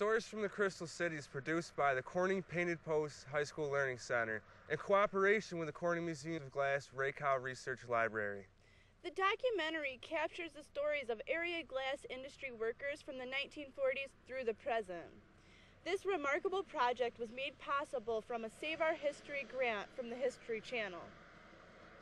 Stories from the Crystal City is produced by the Corning Painted Post High School Learning Center in cooperation with the Corning Museum of Glass Rakow Research Library. The documentary captures the stories of area glass industry workers from the 1940s through the present. This remarkable project was made possible from a Save Our History grant from the History Channel.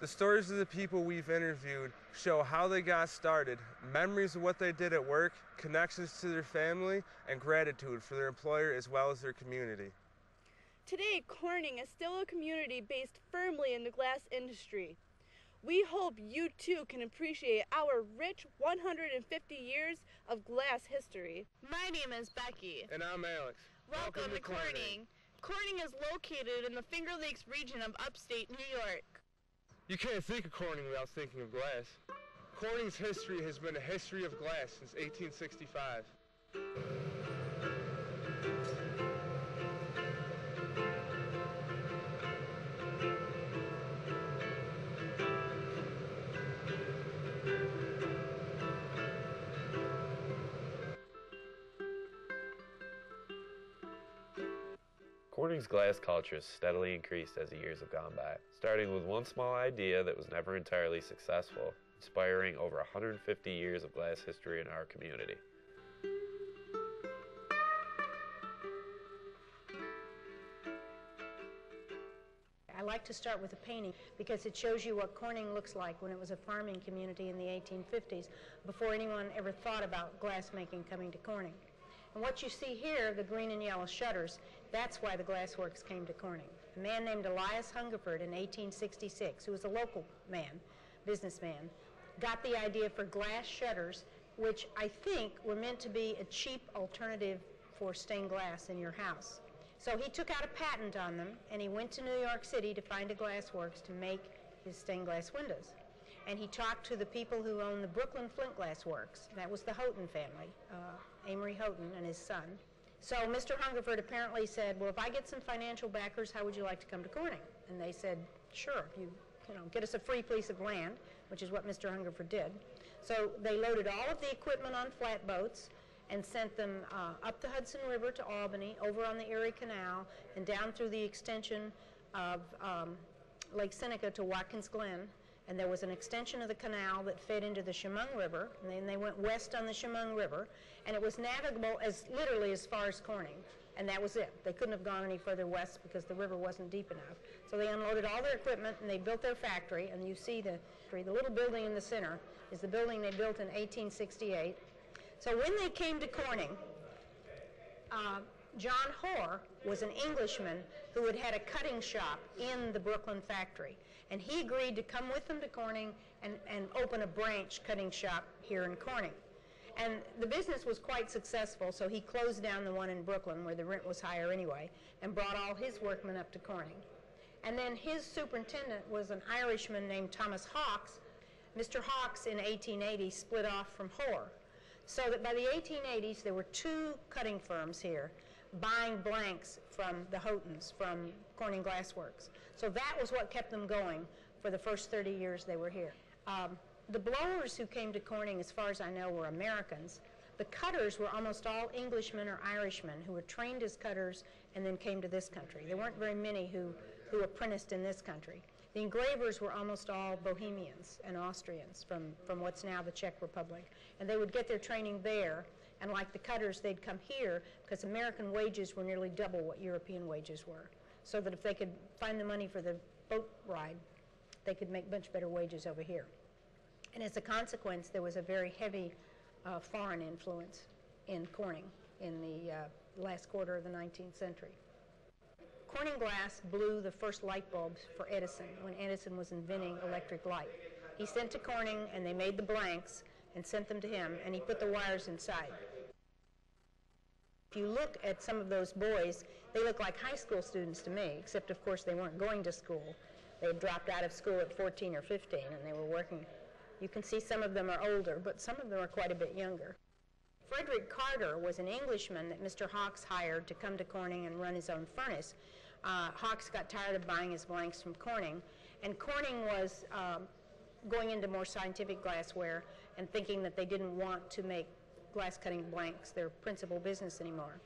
The stories of the people we've interviewed show how they got started, memories of what they did at work, connections to their family, and gratitude for their employer as well as their community. Today, Corning is still a community based firmly in the glass industry. We hope you too can appreciate our rich 150 years of glass history. My name is Becky. And I'm Alex. Welcome, to Corning. Corning is located in the Finger Lakes region of upstate New York. You can't think of Corning without thinking of glass. Corning's history has been a history of glass since 1865. Corning's glass culture has steadily increased as the years have gone by, starting with one small idea that was never entirely successful, inspiring over 150 years of glass history in our community. I like to start with a painting because it shows you what Corning looks like when it was a farming community in the 1850s before anyone ever thought about glass making coming to Corning. And what you see here, the green and yellow shutters, that's why the glassworks came to Corning. A man named Elias Hungerford in 1866, who was a local man, businessman, got the idea for glass shutters, which I think were meant to be a cheap alternative for stained glass in your house. So he took out a patent on them, and he went to New York City to find a glassworks to make his stained glass windows. And he talked to the people who owned the Brooklyn Flint Glass Works. That was the Houghton family, uh, Amory Houghton and his son. So Mr. Hungerford apparently said, well, if I get some financial backers, how would you like to come to Corning? And they said, sure, you, you know, get us a free piece of land, which is what Mr. Hungerford did. So they loaded all of the equipment on flatboats and sent them uh, up the Hudson River to Albany, over on the Erie Canal, and down through the extension of um, Lake Seneca to Watkins Glen. And there was an extension of the canal that fed into the Chemung River, and then they went west on the Chemung River, and it was navigable as literally as far as Corning. And that was it. They couldn't have gone any further west because the river wasn't deep enough. So they unloaded all their equipment and they built their factory. And you see the, the little building in the center is the building they built in 1868. So when they came to Corning, uh, John Hoare was an Englishman who had had a cutting shop in the Brooklyn factory. And he agreed to come with them to Corning and, and open a branch cutting shop here in Corning. And the business was quite successful, so he closed down the one in Brooklyn where the rent was higher anyway and brought all his workmen up to Corning. And then his superintendent was an Irishman named Thomas Hawkes. Mr. Hawkes in 1880 split off from Hoare. So that by the 1880s, there were two cutting firms here buying blanks from the Houghtons, from Corning Glassworks. So that was what kept them going for the first 30 years they were here. Um, the blowers who came to Corning, as far as I know, were Americans. The cutters were almost all Englishmen or Irishmen who were trained as cutters and then came to this country. There weren't very many who, who apprenticed in this country. The engravers were almost all Bohemians and Austrians from, from what's now the Czech Republic. And they would get their training there, and like the cutters, they'd come here because American wages were nearly double what European wages were. So that if they could find the money for the boat ride, they could make much better wages over here. And as a consequence, there was a very heavy uh, foreign influence in Corning in the uh, last quarter of the 19th century. Corning Glass blew the first light bulbs for Edison when Edison was inventing electric light. He sent to Corning and they made the blanks and sent them to him and he put the wires inside. If you look at some of those boys, they look like high school students to me, except of course they weren't going to school. They had dropped out of school at 14 or 15 and they were working you can see some of them are older, but some of them are quite a bit younger. Frederick Carder was an Englishman that Mr. Hawkes hired to come to Corning and run his own furnace. Uh, Hawkes got tired of buying his blanks from Corning, and Corning was um, going into more scientific glassware and thinking that they didn't want to make glass cutting blanks their principal business anymore.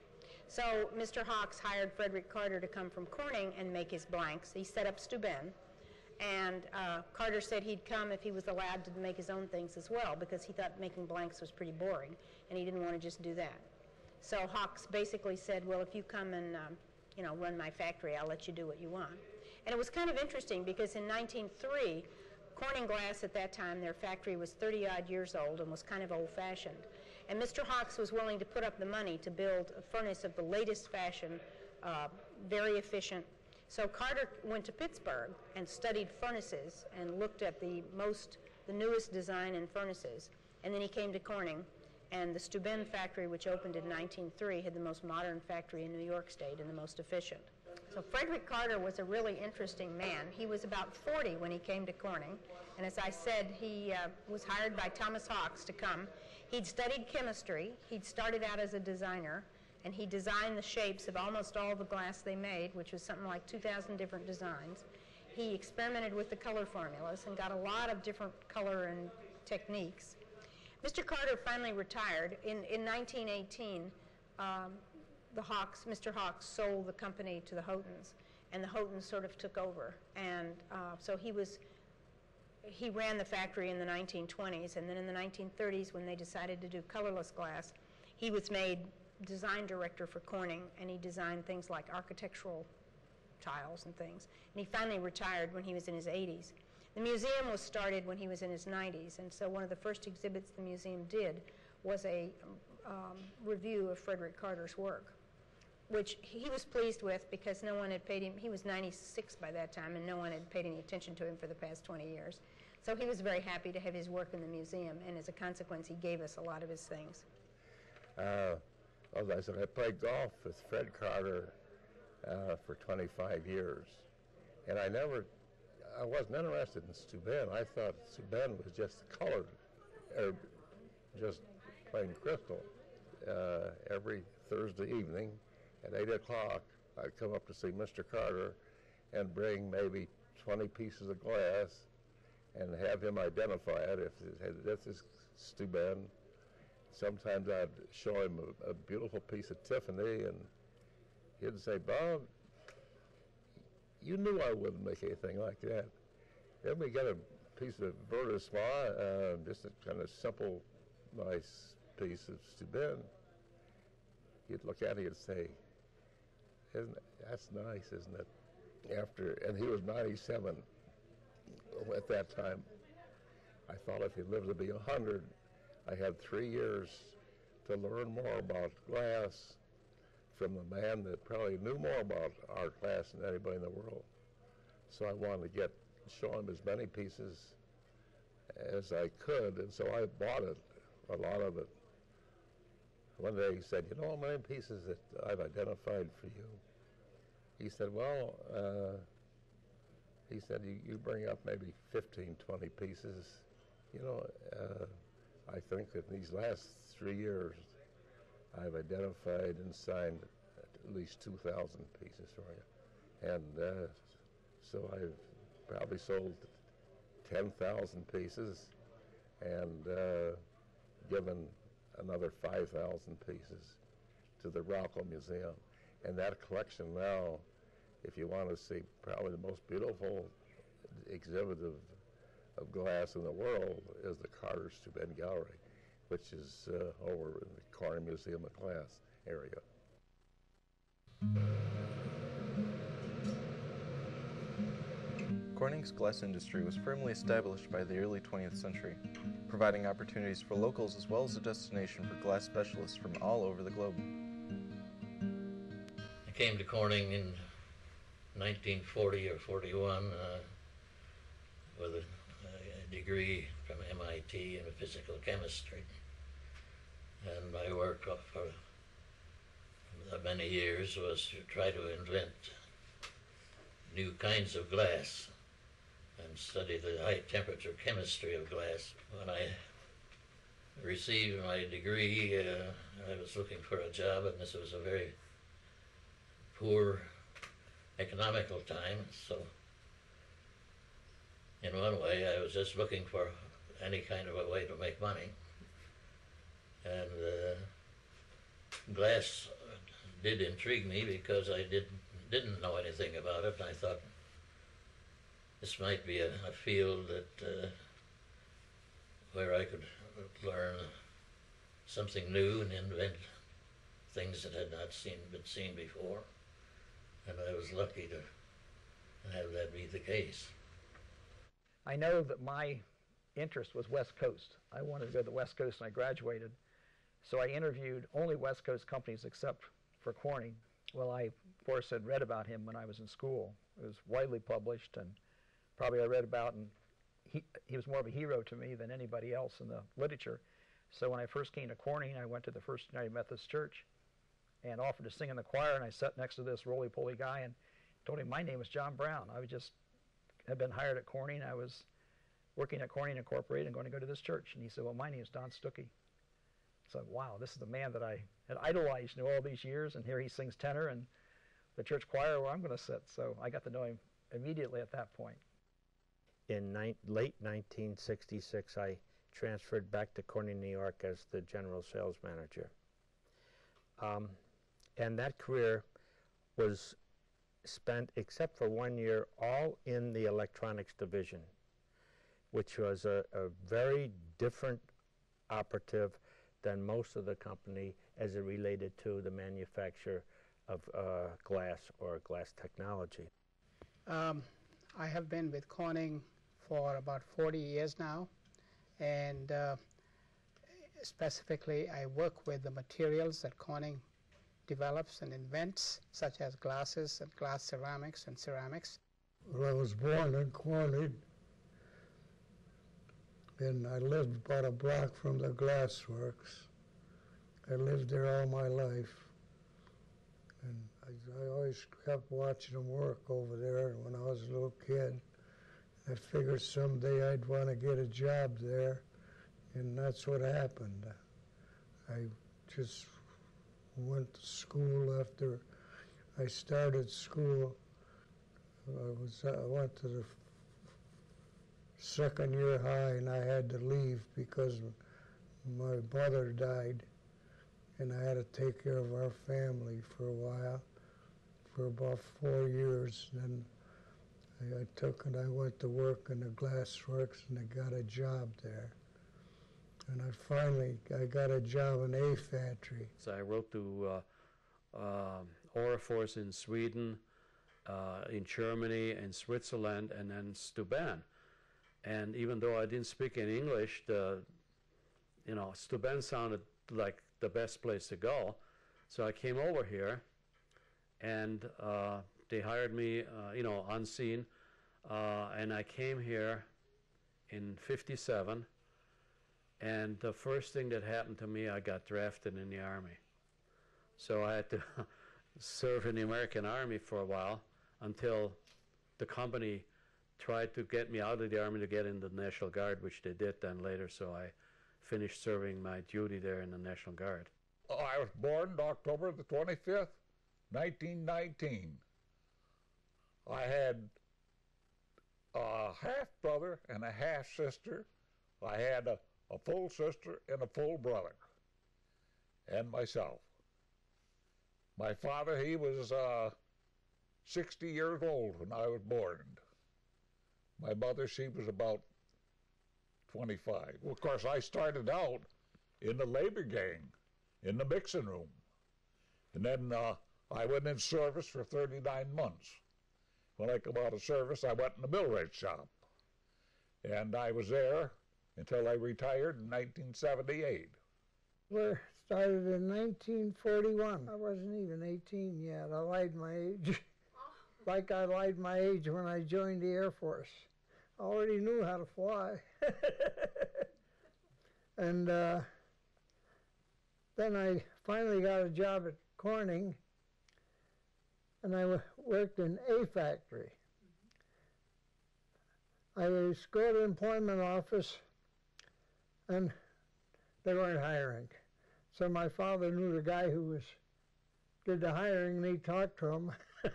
So Mr. Hawkes hired Frederick Carder to come from Corning and make his blanks. He set up Steuben, and uh, Carder said he'd come if he was allowed to make his own things as well because he thought making blanks was pretty boring, and he didn't want to just do that. So Hawkes basically said, well, if you come and um, you know run my factory, I'll let you do what you want. And it was kind of interesting because in 1903, Corning Glass at that time, their factory was 30 odd years old and was kind of old fashioned. And Mr. Hawkes was willing to put up the money to build a furnace of the latest fashion, uh, very efficient. So Carder went to Pittsburgh and studied furnaces and looked at the most, the newest design in furnaces. And then he came to Corning. And the Steuben factory, which opened in 1903, had the most modern factory in New York State and the most efficient. So Frederick Carder was a really interesting man. He was about 40 when he came to Corning. And as I said, he uh, was hired by Thomas Hawkes to come. He'd studied chemistry. He'd started out as a designer. And he designed the shapes of almost all the glass they made, which was something like 2,000 different designs. He experimented with the color formulas and got a lot of different color and techniques. Mr. Carder finally retired. In, in 1918, um, the Hawkes, Mr. Hawkes sold the company to the Houghtons, and the Houghtons sort of took over. And uh, so he was, he ran the factory in the 1920s, and then in the 1930s, when they decided to do colorless glass, he was made design director for Corning, and he designed things like architectural tiles and things. And he finally retired when he was in his 80s. The museum was started when he was in his 90s, and so one of the first exhibits the museum did was a um, review of Frederick Carder's work which he was pleased with because no one had paid him. He was 96 by that time, and no one had paid any attention to him for the past 20 years. So he was very happy to have his work in the museum, and as a consequence, he gave us a lot of his things. Uh, I said, I played golf with Fred Carder uh, for 25 years, and I never, I wasn't interested in Steuben. I thought Steuben was just colored, or just plain crystal. Uh, every Thursday evening, at 8 o'clock, I'd come up to see Mr. Carder and bring maybe 20 pieces of glass and have him identify it if this is. Sometimes I'd show him a, a, beautiful piece of Tiffany and he'd say, Bob, you knew I wouldn't make anything like that. Then we got a piece of Vertus uh, just a kind of simple, nice piece of Steuben. He'd look at it and say, isn't that's nice, isn't it? After and he was 97 at that time. I thought if he lived to be 100, I had three years to learn more about glass from the man that probably knew more about art glass than anybody in the world. So I wanted to get show him as many pieces as I could, and so I bought it, a lot of it. One day he said, you know how many pieces that I've identified for you? He said, well, uh, he said, you, you bring up maybe 15, 20 pieces. You know, uh, I think that these last three years, I've identified and signed at least 2,000 pieces for you. And uh, so I've probably sold 10,000 pieces and uh, given another 5,000 pieces to the Rockwell Museum. And that collection now, if you want to see probably the most beautiful exhibit of, of glass in the world, is the Carder Steuben Gallery, which is uh, over in the Corning Museum of Glass area. Corning's glass industry was firmly established by the early 20th century, providing opportunities for locals as well as a destination for glass specialists from all over the globe. I came to Corning in 1940 or 41 uh, with a, a, degree from MIT in physical chemistry. And my work for many years was to try to invent new kinds of glass and study the high temperature chemistry of glass. When I received my degree, uh, I was looking for a job, and this was a very poor economical time. So, in one way, I was just looking for any kind of a way to make money. And uh, glass did intrigue me because I didn't didn't know anything about it. And I thought this might be a, a field that uh, where I could learn something new and invent things that had not seen been seen before. And I was lucky to have that be the case. I know that my interest was West Coast. I wanted to go to the West Coast and I graduated. So I interviewed only West Coast companies except for Corning. Well, I, of course, had read about him when I was in school. It was widely published and probably I read about, and he, he was more of a hero to me than anybody else in the literature. So when I first came to Corning, I went to the First United Methodist Church and offered to sing in the choir, and I sat next to this roly-poly guy and told him my name was John Brown. I was just had been hired at Corning. I was working at Corning Incorporated and going to go to this church. And he said, well, my name is Don Stookey. So, wow, this is the man that I had idolized know, all these years, and here he sings tenor in the church choir where I'm going to sit. So I got to know him immediately at that point. In ni- late 1966, I transferred back to Corning, New York as the general sales manager. Um, and that career was spent, except for one year, all in the electronics division, which was a, a very different operative than most of the company as it related to the manufacture of uh, glass or glass technology. Um, I have been with Corning for about 40 years now, and uh, specifically, I work with the materials that Corning develops and invents, such as glasses and glass ceramics and ceramics. Well, I was born in Corning, and I lived about a block from the glass works. I lived there all my life, and I, I always kept watching them work over there when I was a little kid. I figured someday I'd want to get a job there, and that's what happened. I just went to school after I started school. I was I went to the second year high and I had to leave because my brother died and I had to take care of our family for a while for about four years. Then I, I took and I went to work in the glass works and I got a job there. And I finally I got a job in a factory. So I wrote to uh, uh, Orrefors in Sweden, uh, in Germany, in Switzerland, and then Steuben. And even though I didn't speak in English, the you know Steuben sounded like the best place to go. So I came over here, and uh, they hired me, uh, you know, unseen, uh, and I came here in '57. And the first thing that happened to me, I got drafted in the Army. So I had to serve in the American Army for a while until the company tried to get me out of the Army to get in the National Guard, which they did then later. So I finished serving my duty there in the National Guard. I was born October the 25th, 1919. I had a half brother and a half sister. I had a a full sister and a full brother, and myself. My father, he was uh, 60 years old when I was born. My mother, she was about 25. Well, of course, I started out in the labor gang, in the mixing room. And then uh, I went in service for 39 months. When I come out of service, I went in the millwright shop. And I was there until I retired in 1978. We started in 1941. I wasn't even 18 yet. I lied my age, like I lied my age when I joined the Air Force. I already knew how to fly. and uh, then I finally got a job at Corning, and I worked in a factory. I was go to employment office and they weren't hiring. So my father knew the guy who was did the hiring, and he talked to him.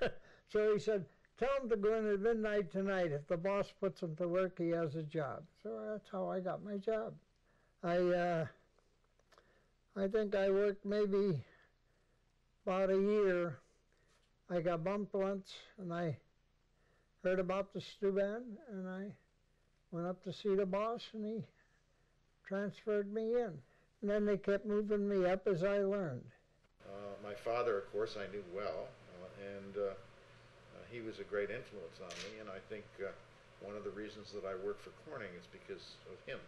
so he said, "Tell him to go in at midnight tonight. If the boss puts him to work, he has a job." So that's how I got my job. I uh, I think I worked maybe about a year, I got bumped once, and I heard about the Steuben, and I went up to see the boss, and he transferred me in. And then they kept moving me up as I learned. Uh, my father, of course, I knew well, uh, and uh, uh, he was a great influence on me, and I think uh, one of the reasons that I work for Corning is because of him.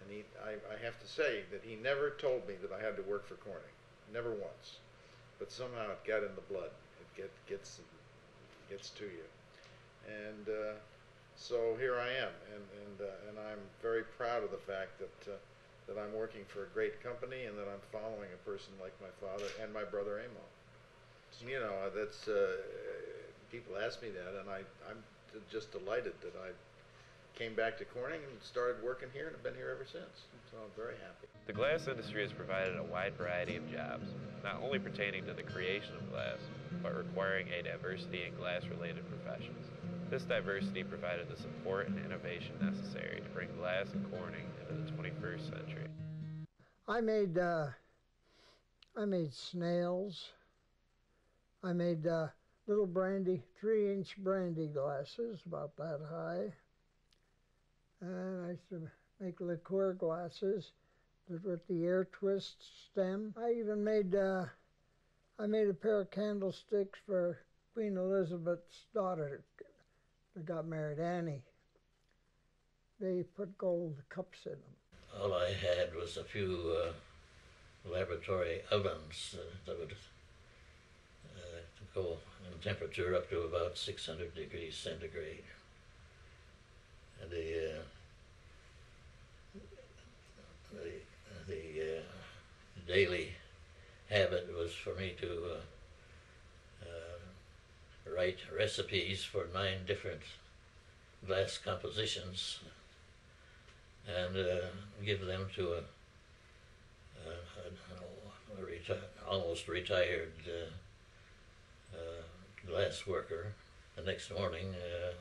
And he, I, I have to say that he never told me that I had to work for Corning, never once. But somehow it got in the blood. It get, gets gets to you, and uh, so here I am, and and uh, and I'm very proud of the fact that uh, that I'm working for a great company and that I'm following a person like my father and my brother Amo. You know, that's uh, people ask me that, and I I'm just delighted that I came back to Corning and started working here and have been here ever since. So I'm very happy. The glass industry has provided a wide variety of jobs, not only pertaining to the creation of glass, but requiring a diversity in glass-related professions. This diversity provided the support and innovation necessary to bring glass and Corning into the 21st century. I made uh, I made snails. I made uh, little brandy, three-inch brandy glasses, about that high. And I used to make liqueur glasses with the air twist stem. I even made uh, I made a pair of candlesticks for Queen Elizabeth's daughter that got married, Annie. They put gold cups in them. All I had was a few uh, laboratory ovens uh, that would uh, go in temperature up to about 600 degrees centigrade. And the uh, the, the uh, daily habit was for me to uh, write recipes for nine different glass compositions and uh, give them to a, a, a, a reti almost retired uh, uh, glass worker. The next morning, uh,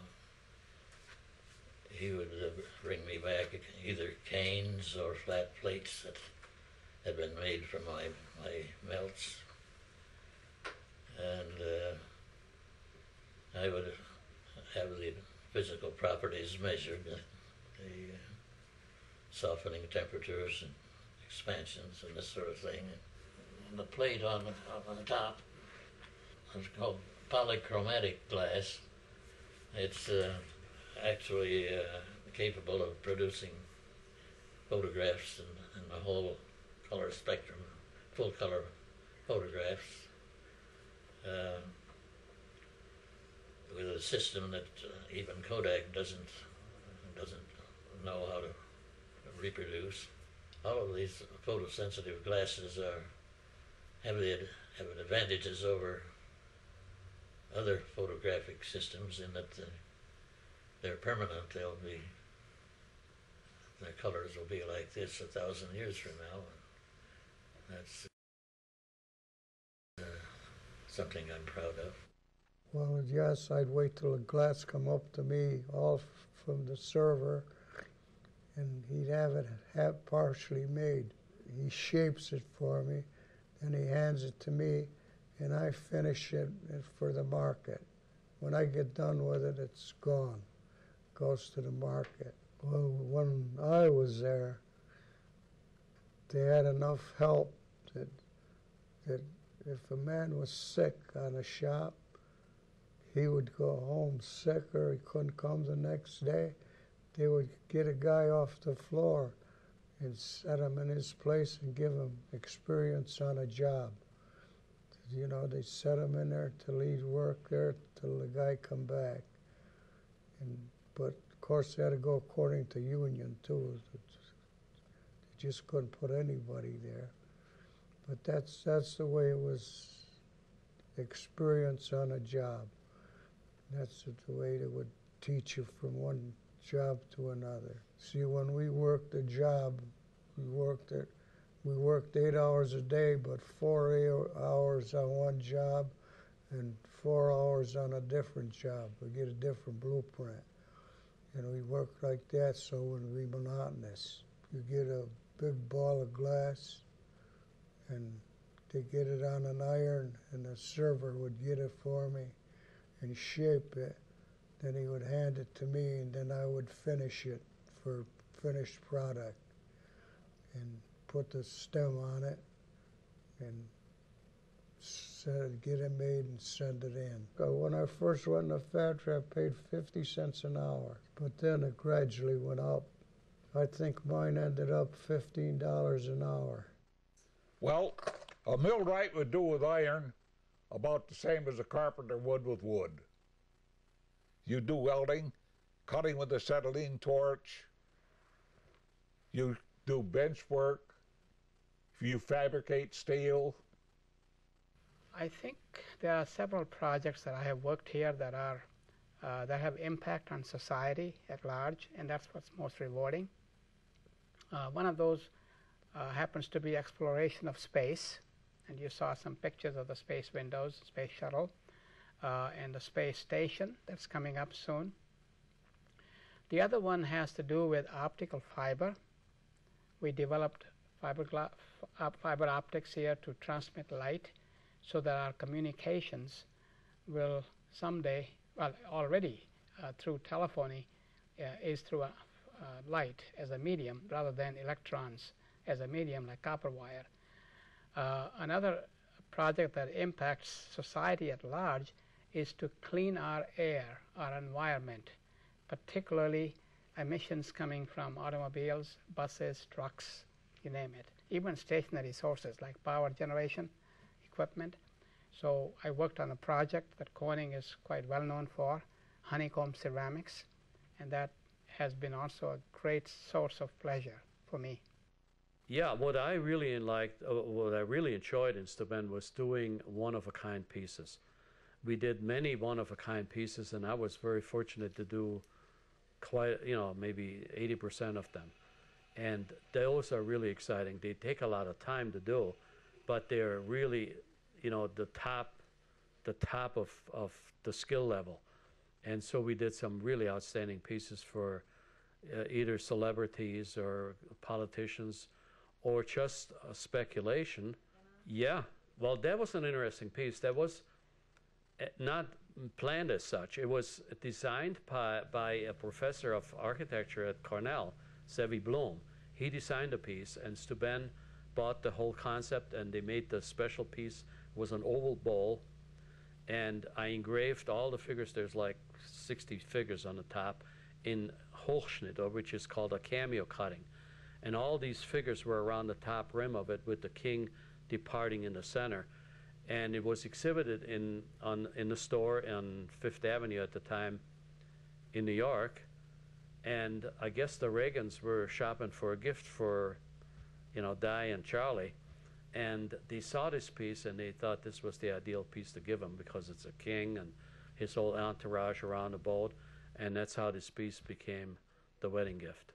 he would bring me back either canes or flat plates that had been made from my, my melts. And I would have the physical properties measured, the, the softening temperatures and expansions and this sort of thing. And the plate on the, on the top is called polychromatic glass. It's uh, actually uh, capable of producing photographs in, in, the whole color spectrum, full color photographs, uh, with a system that uh, even Kodak doesn't doesn't know how to reproduce. All of these photosensitive glasses are have the have advantages over other photographic systems in that they're permanent. They'll be their colors will be like this a thousand years from now. And that's uh, something I'm proud of. Well, yes, I'd wait till the glass come up to me, all from the server, and he'd have it half partially made. He shapes it for me, and he hands it to me, and I finish it uh, for the market. When I get done with it, it's gone, goes to the market. Well, when I was there, they had enough help that that if a man was sick on a shop, he would go home sick or he couldn't come the next day they would get a guy off the floor and set him in his place and give him experience on a job. You know, they set him in there till he'd work there till the guy come back. And but of course they had to go according to union too. They just couldn't put anybody there. But that's that's the way it was. Experience on a job. That's the way they would teach you from one job to another. See, when we worked a job, we worked it. We worked eight hours a day, but four hours on one job and four hours on a different job. We get a different blueprint. And we work like that so it wouldn't be monotonous. You get a big ball of glass and to get it on an iron, and the server would get it for me and shape it. Then he would hand it to me, and then I would finish it for finished product and put the stem on it and said, get it made and send it in. When I first went in the factory, I paid 50 cents an hour, but then it gradually went up. I think mine ended up $15 an hour. Well, a millwright would do with iron about the same as a carpenter would with wood. You do welding, cutting with acetylene torch, you do bench work, you fabricate steel. I think there are several projects that I have worked here that are uh, that have impact on society at large, and that's what's most rewarding. Uh, one of those uh, happens to be exploration of space, and you saw some pictures of the space windows, space shuttle, uh, and the space station that's coming up soon. The other one has to do with optical fiber. We developed fiber, fiber optics here to transmit light so that our communications will someday, well, already uh, through telephony, uh, is through a, uh, light as a medium rather than electrons as a medium like copper wire. Uh, another project that impacts society at large is to clean our air, our environment, particularly emissions coming from automobiles, buses, trucks, you name it, even stationary sources like power generation equipment. So I worked on a project that Corning is quite well known for, honeycomb ceramics, and that has been also a great source of pleasure for me. Yeah, what I really liked, uh, what I really enjoyed in Steuben was doing one-of-a-kind pieces. We did many one-of-a-kind pieces, and I was very fortunate to do quite, you know, maybe 80% of them. And those are really exciting. They take a lot of time to do, but they're really, you know, the top, the top of, of the skill level. And so we did some really outstanding pieces for uh, either celebrities or politicians or just speculation. Yeah, well, that was an interesting piece. That was uh, not planned as such. It was designed by, by a professor of architecture at Cornell, Zevi Blum. He designed the piece, and Steuben bought the whole concept, and they made the special piece. It was an oval bowl, and I engraved all the figures. There's like 60 figures on the top in Hochschnitt, which is called a cameo cutting. And all these figures were around the top rim of it with the king departing in the center. And it was exhibited in, on, in the store on Fifth Avenue at the time in New York. And I guess the Reagans were shopping for a gift for, you know, Di and Charlie. And they saw this piece and they thought this was the ideal piece to give him because it's a king and his whole entourage around the boat, and that's how this piece became the wedding gift.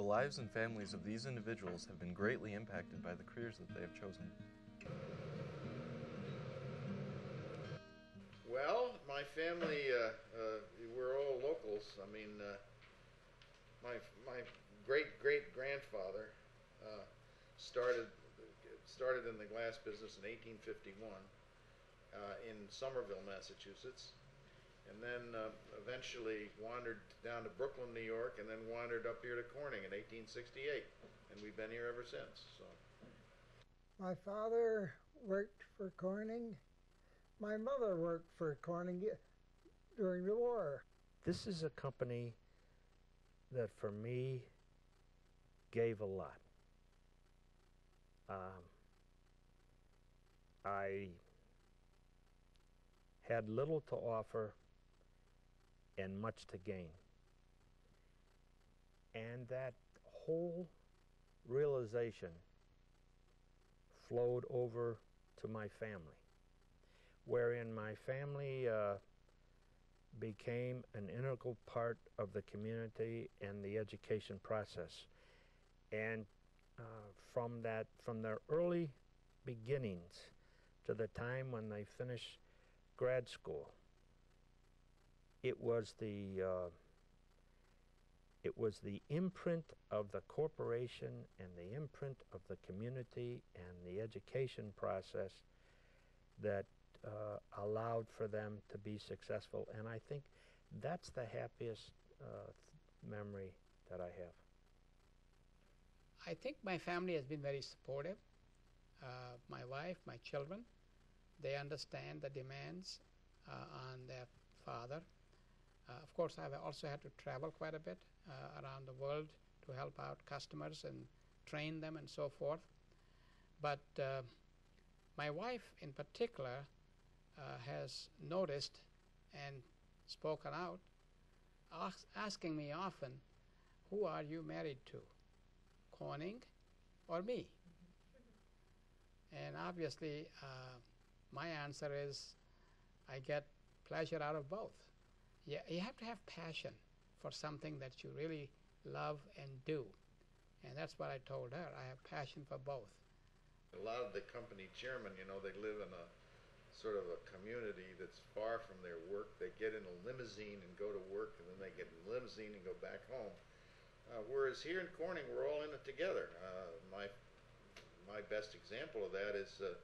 The lives and families of these individuals have been greatly impacted by the careers that they have chosen. Well, my family, uh, uh, we're all locals. I mean, uh, my my great great grandfather uh, started started in the glass business in 1851 uh, in Somerville, Massachusetts, and then uh, eventually wandered down to Brooklyn, New York, and then wandered up here to Corning in 1868, and we've been here ever since. So. My father worked for Corning. My mother worked for Corning during the war. This is a company that for me gave a lot. Um, I had little to offer and much to gain. And that whole realization flowed over to my family, wherein my family uh, became an integral part of the community and the education process. And uh, from that, from their early beginnings to the time when they finished grad school, it was the uh, It was the imprint of the corporation and the imprint of the community and the education process that uh, allowed for them to be successful. And I think that's the happiest uh, memory that I have. I think my family has been very supportive. Uh, my wife, my children, they understand the demands uh, on their father. Uh, of course, I've also had to travel quite a bit uh, around the world to help out customers and train them and so forth. But uh, my wife, in particular, has noticed and spoken out, ask, asking me often, Who are you married to? Corning or me? And obviously, uh, my answer is I get pleasure out of both. Yeah, you have to have passion for something that you really love and do. And that's what I told her. I have passion for both. A lot of the company chairmen, you know, they live in a sort of a community that's far from their work. They get in a limousine and go to work, and then they get in a limousine and go back home. Uh, whereas here in Corning, we're all in it together. Uh, my my best example of that is uh,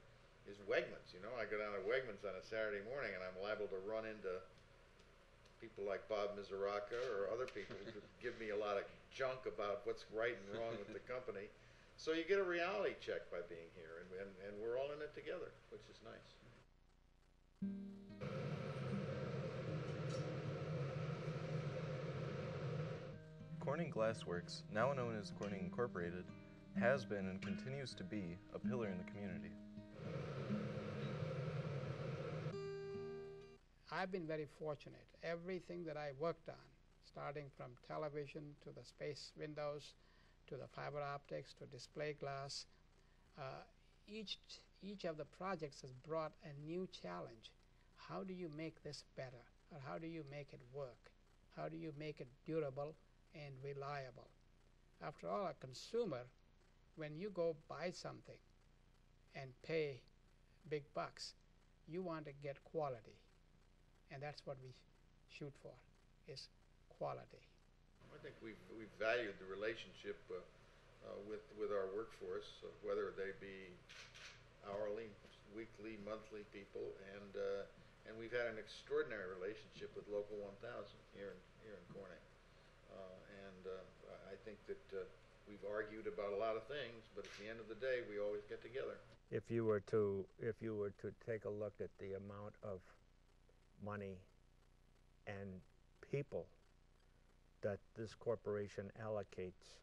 is Wegmans. You know, I go down to Wegmans on a Saturday morning, and I'm liable to run into people like Bob Mizuraka or other people who give me a lot of junk about what's right and wrong with the company. So you get a reality check by being here, and, and, and we're all in it together, which is nice. Corning Glassworks, now known as Corning Incorporated, has been and continues to be a pillar in the community. I've been very fortunate. Everything that I worked on, starting from television to the space windows to the fiber optics to display glass, uh, each, each of the projects has brought a new challenge. How do you make this better? Or how do you make it work? How do you make it durable and reliable? After all, a consumer, when you go buy something and pay big bucks, you want to get quality. And that's what we shoot for, is quality. I think we've, we've valued the relationship uh, uh, with, with our workforce, uh, whether they be hourly, weekly, monthly people, and, uh, and we've had an extraordinary relationship with Local 1000 here in, here in Corning. Uh, and uh, I think that we've argued about a lot of things, but at the end of the day, we always get together. If you were to, if you were to take a look at the amount of money and people that this corporation allocates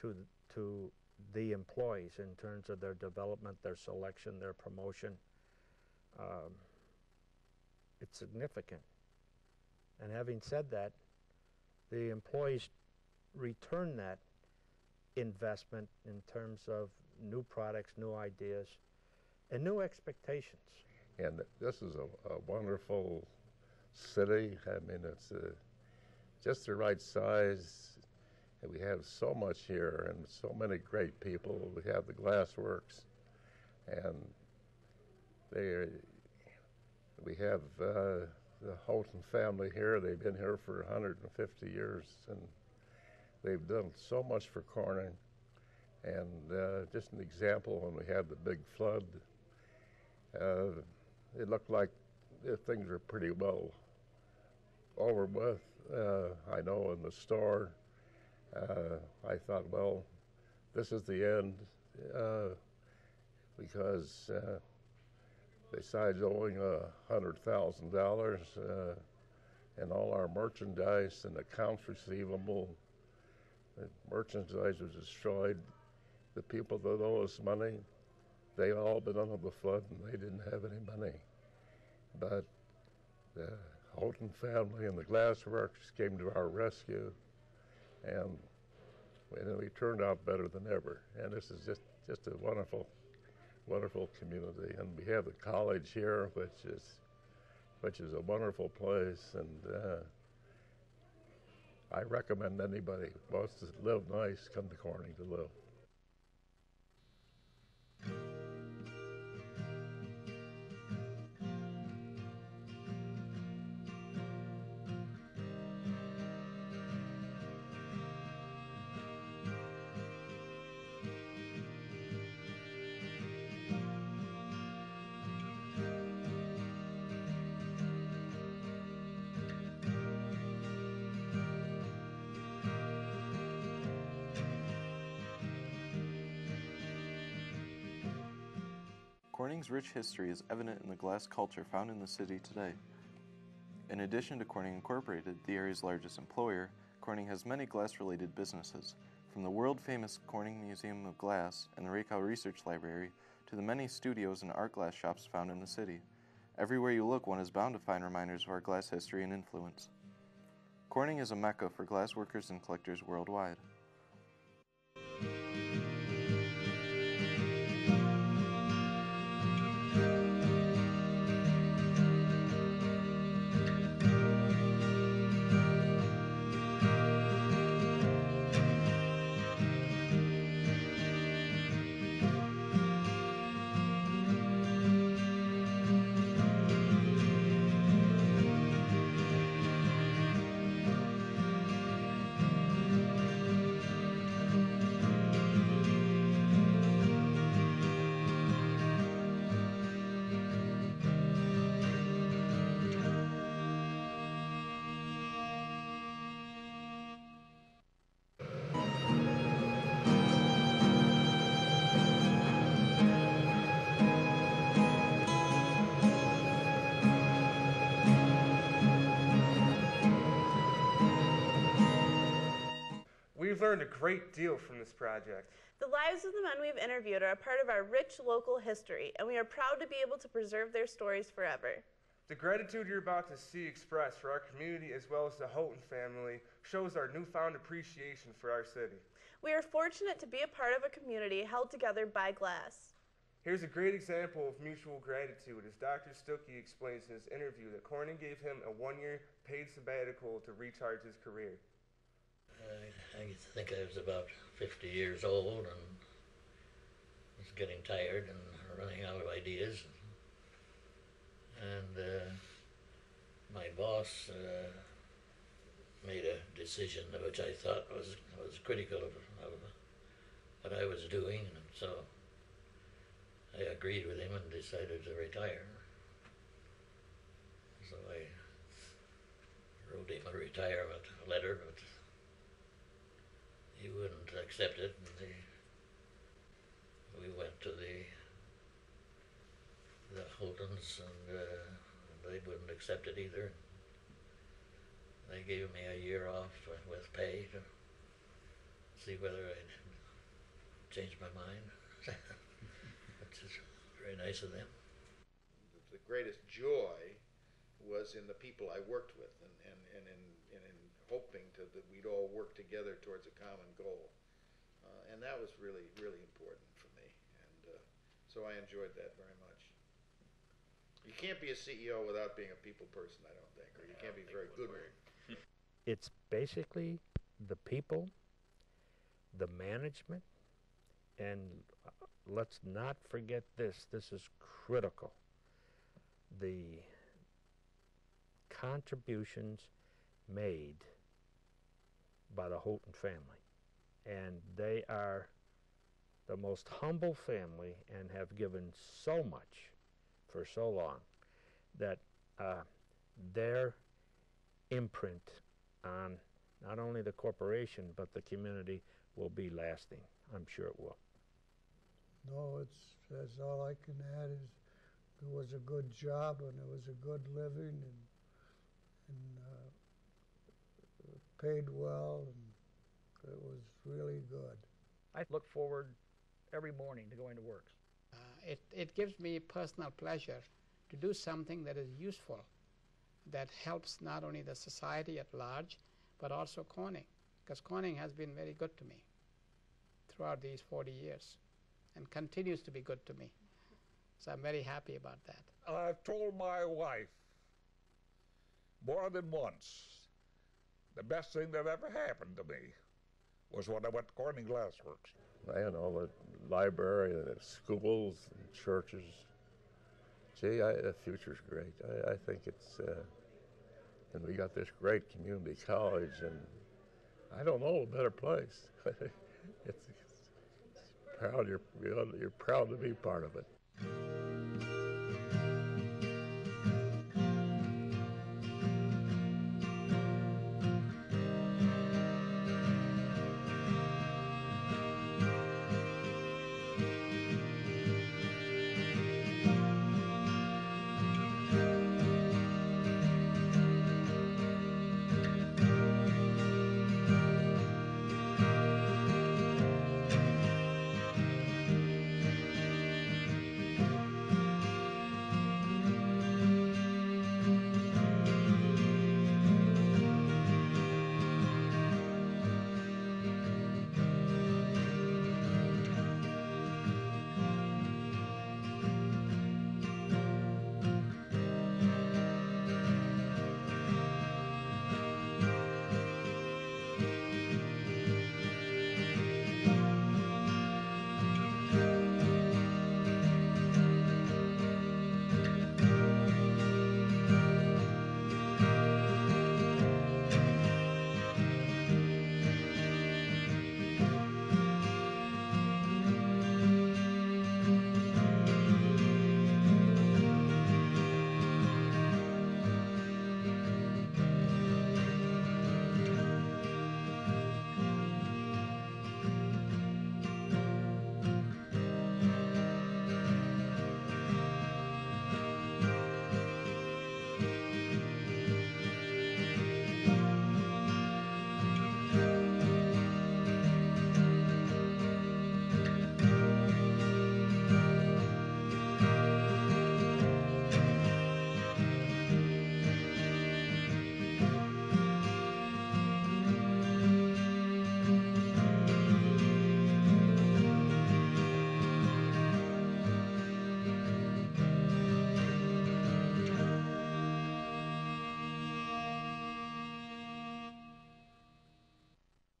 to to the employees in terms of their development, their selection, their promotion. Um, it's significant. And having said that, the employees return that investment in terms of new products, new ideas, and new expectations. And this is a, a wonderful city. I mean, it's uh, just the right size. And we have so much here and so many great people. We have the Glassworks, and they we have uh, the Houghton family here. They've been here for 150 years, and they've done so much for Corning. And uh, just an example, when we had the big flood, uh, it looked like things were pretty well over with. Uh, I know in the store, uh, I thought, well, this is the end uh, because besides owing a hundred thousand dollars uh, and all our merchandise and accounts receivable, the merchandise was destroyed. The people that owe us money, they all been under the flood and they didn't have any money. But the Houghton family and the Glassworks came to our rescue, and we turned out better than ever. And this is just, just a wonderful, wonderful community. And we have the college here, which is, which is a wonderful place. And uh, I recommend anybody who wants to live nice come to Corning to live. Corning's rich history is evident in the glass culture found in the city today. In addition to Corning Incorporated, the area's largest employer, Corning has many glass related businesses, from the world famous Corning Museum of Glass and the Rakow Research Library to the many studios and art glass shops found in the city. Everywhere you look, one is bound to find reminders of our glass history and influence. Corning is a mecca for glass workers and collectors worldwide. Learned a great deal from this project. The lives of the men we've interviewed are a part of our rich local history, and we are proud to be able to preserve their stories forever. The gratitude you're about to see expressed for our community as well as the Houghton family shows our newfound appreciation for our city. We are fortunate to be a part of a community held together by glass. Here's a great example of mutual gratitude as Dr. Stookey explains in his interview that Corning gave him a one year paid sabbatical to recharge his career. I, I think I was about 50 years old and was getting tired and running out of ideas. And uh, my boss uh, made a decision which I thought was was critical of, of what I was doing, and so I agreed with him and decided to retire. So I wrote him a retirement letter, but he wouldn't accept it, and he, we went to the the Houghtons, and uh, they wouldn't accept it either. They gave me a year off with pay to see whether I'd change my mind, which is very nice of them. The greatest joy was in the people I worked with and, and, and in, and in hoping to, that we'd all work together towards a common goal. Uh, and that was really, really important for me. And uh, so I enjoyed that very much. You can't be a CEO without being a people person, I don't think, or you can't be very good one. It's basically the people, the management, and uh, let's not forget this. This is critical. The contributions made by the Houghton family. And they are the most humble family and have given so much for so long that uh, their imprint on not only the corporation but the community will be lasting. I'm sure it will. No, it's that's all I can add is it was a good job and it was a good living and and uh, paid well and it was really good. I look forward every morning to going to work. Uh, it, it gives me personal pleasure to do something that is useful, that helps not only the society at large, but also Corning, because Corning has been very good to me throughout these 40 years and continues to be good to me. So I'm very happy about that. I've told my wife more than once the best thing that ever happened to me was when I went to Corning Glassworks. I know the library, the schools, and churches. Gee, I, the future's great. I, I think it's, uh, and we got this great community college, and I don't know a better place. it's, it's proud you're you're proud to be part of it.